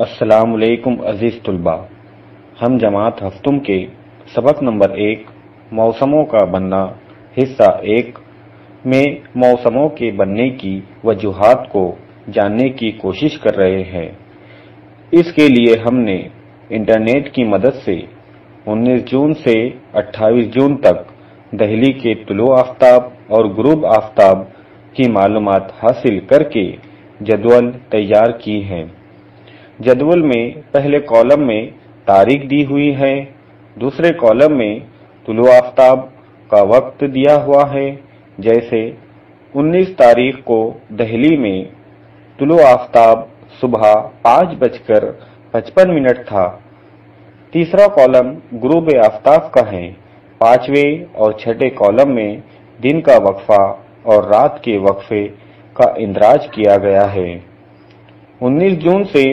असलकुम अज़ीज़ तलबा। हम जमात हफ्तुम के सबक नंबर एक, मौसमों का बनना, हिस्सा एक में मौसमों के बनने की वजूहत को जानने की कोशिश कर रहे हैं। इसके लिए हमने इंटरनेट की मदद से 19 जून से 28 जून तक दहली के तुलो आफ्ताब और गुरूब आफ्ताब की मालूमात हासिल करके जदवल तैयार की हैं। जदवल में पहले कॉलम में तारीख दी हुई है। दूसरे कॉलम में तुलु आफ्ताब का वक्त दिया हुआ है। जैसे 19 तारीख को दहली में तुलु आफ्ताब सुबह पाँच बजकर पचपन मिनट था। तीसरा कॉलम गुरूब आफ्ताब का है। पाँचवें और छठे कॉलम में दिन का वक्फा और रात के वक्फे का इंदराज किया गया है। 19 जून से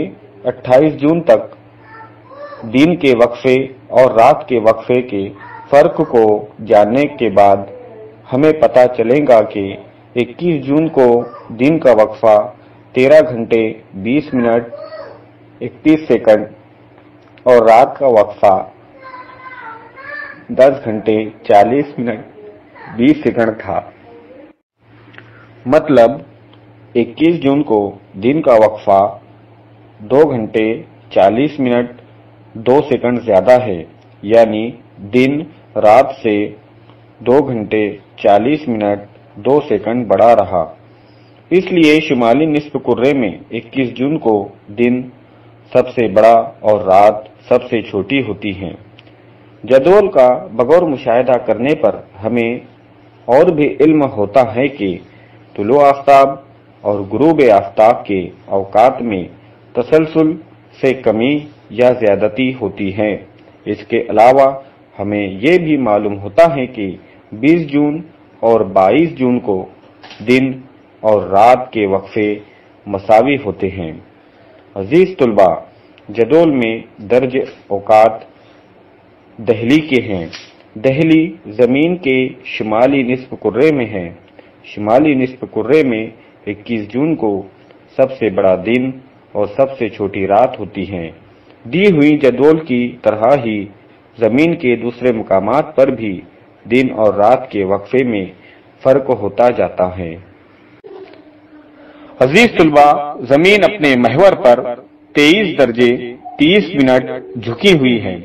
28 जून तक दिन के वक्फे और रात के वक्फे के फ़र्क को जानने के बाद हमें पता चलेगा कि 21 जून को दिन का वक्फा 13 घंटे 20 मिनट 31 सेकंड और रात का वक्फा 10 घंटे 40 मिनट 20 सेकंड था। मतलब 21 जून को दिन का वक्फा दो घंटे चालीस मिनट, दो सेकंड ज़्यादा है। यानी दिन रात से दो घंटे चालीस मिनट, दो सेकंड बड़ा रहा। इसलिए शुमाली निस्फ कुर्रे में 21 जून को दिन सबसे बड़ा और रात सबसे छोटी होती है। जदोल का बगौर मुशाहिदा करने पर हमें और भी इल्म होता है कि तुलो आफ्ताब और गुरूब आफ्ताब के अवकात में तसलसल से कमी या ज्यादती होती है। इसके अलावा हमें ये भी मालूम होता है कि 20 जून और 22 जून को दिन और रात के वक्फे मसावी होते हैं। अज़ीज़ तलबा, जदोल में दर्ज औकात दहली के हैं। दहली ज़मीन के शुमाली निसफ कुर्रे में है। शुमाली निसफ कुर्रे में 21 जून को सबसे बड़ा दिन और सबसे छोटी रात होती है। दी हुई जदोल की तरह ही ज़मीन के दूसरे मकाम पर भी दिन और रात के वक्फे में फ़र्क होता जाता है। अज़ीज़ तलबा, ज़मीन अपने महवर पर 23 दर्जे 30 मिनट झुकी हुई है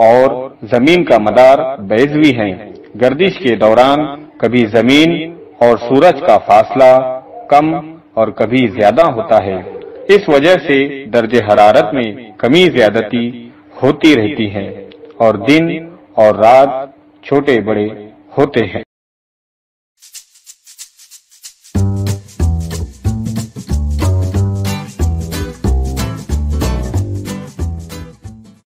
और ज़मीन का मदार बैजवी है। गर्दिश के दौरान कभी ज़मीन और सूरज का फासला कम और कभी ज़्यादा होता है। इस वजह से दर्ज हरारत में कमी ज्यादती होती रहती है और दिन और रात छोटे बड़े होते हैं।